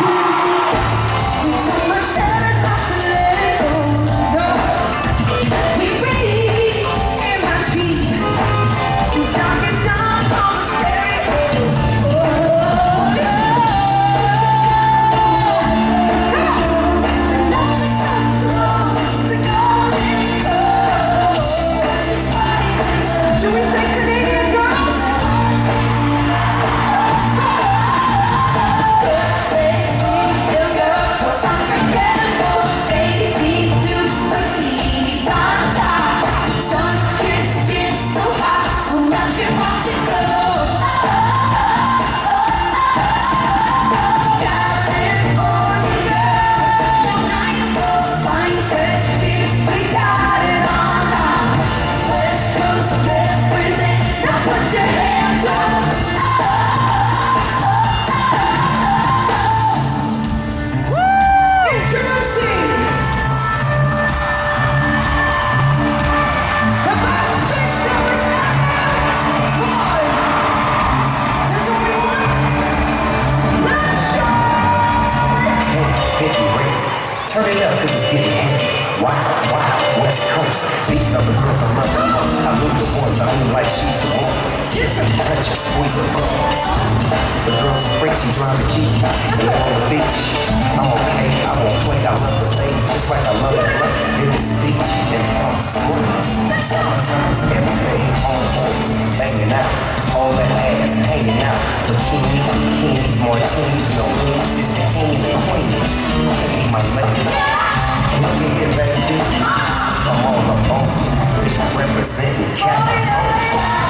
Turn it cause it's getting heavy. Wow, wow, West Coast. These are the girls I'm loving most. I love the ones I own like she's the one. Kiss and touch and squeeze her buttons. The girl's a freak, she drive a Jeep. And on the beach. I'm okay, I won't play, I love the lady. Just like I love her love. It is the beach and Palm Springs. Summertime's everything on boys. Banging out, all that ass hanging out. Bikinis, bikinis, martinis, no rings, just the king and the queen. My lady. Look at baby. I'm Representing California.